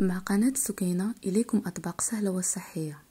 مع قناة سكينة إليكم أطباق سهلة وصحية.